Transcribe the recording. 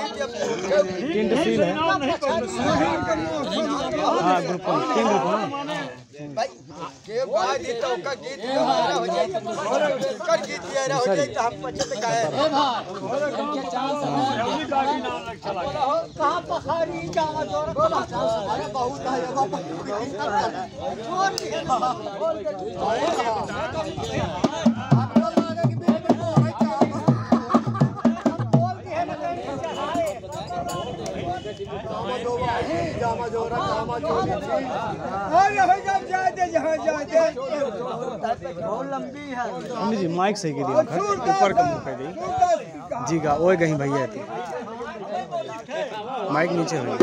तीन सील है। हाँ ग्रुप तीन ग्रुप में के बाद ही तो का गीत हमारा हो जाए कर गीत ये हो जाए तो हम पछत का है अभी गाड़ी ना चला कहाँ पखारी जाना ज़ोर बोला अरे बहुत है बाबा छोड़ के बोल के जामा जोरा जामा जोरा और हो जाए जाए जहाँ जाए बहुत लंबी है मम्मी जी माइक सही के। लिए ऊपर का मौका कर दी जी का ओए कहीं भैया माइक नीचे हुई